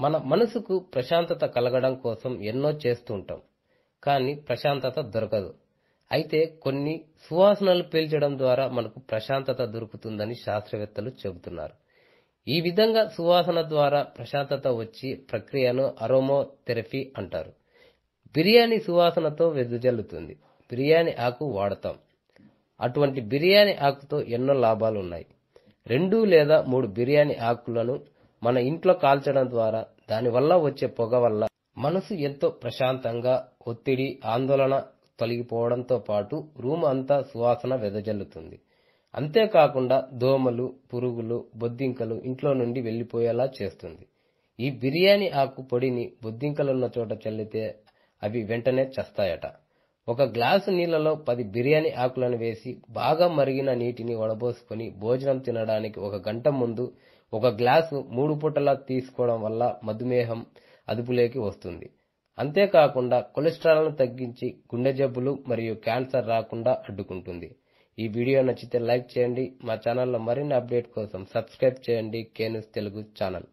మన మనసుకు ప్రశాంతత కలగడం కోసం ఎన్నో చేస్తుంటాం. కానీ ప్రశాంతత దొరకదు. అయితే కొన్ని సువాసనలు పీల్చడం ద్వారా మనకు ప్రశాంతత దొరుకుతుందని శాస్త్రవేత్తలు చెబుతున్నారు. ఈ విధంగా సువాసన ద్వారా ప్రశాంతత వచ్చి ప్రక్రియను అరోమోథెరపీ అంటారు. బిర్యానీ సువాసనతో వెదజల్లుతుంది. బిర్యానీ ఆకు వాడతాం. అటువంటి బిర్యానీ ఆకుతో ఎన్నో లాభాలు ఉన్నాయి రెండు లేదా మూడు బిర్యానీ ఆకులను మన ఇంట్లో కాల్చడం ద్వారా దానివల్ల వచ్చే పొగ వల్ల మనసు ఎంతో ప్రశాంతంగా ఒత్తిడి ఆందోళన తొలగిపోవడంతో పాటు రూమ్ అంతా సువాసన వెదజల్లుతుంది. అంతేకాకుండా దోమలు పురుగులు బొద్దింకలు ఇంట్లో నుండి వెళ్ళిపోయేలా చేస్తుంది. ఈ బిర్యానీ ఆకు పొడిని బొద్దింకలున్న చోట చల్లితే అవి వెంటనే చస్తాయట. ఒక గ్లాసు నీళ్ళలో పది బిర్యానీ ఆకులను వేసి బాగా మరిగిన నీటిని వడబోసుకొని భోజనం తినడానికి ఒక గంట ముందు ఒక గ్లాసు మూడు పూటలా తీసుకోవడం వల్ల మధుమేహం అదుపులోకి వస్తుంది. అంతేకాకుండా కొలెస్ట్రాల్ను తగ్గించి గుండె జబ్బులు మరియు క్యాన్సర్ రాకుండా అడ్డుకుంటుంది. ఈ వీడియో నచ్చితే లైక్ చేయండి. మా ఛానల్లో మరిన్ని అప్డేట్ కోసం సబ్స్క్రైబ్ చేయండి. కేనుస్ తెలుగు ఛానల్.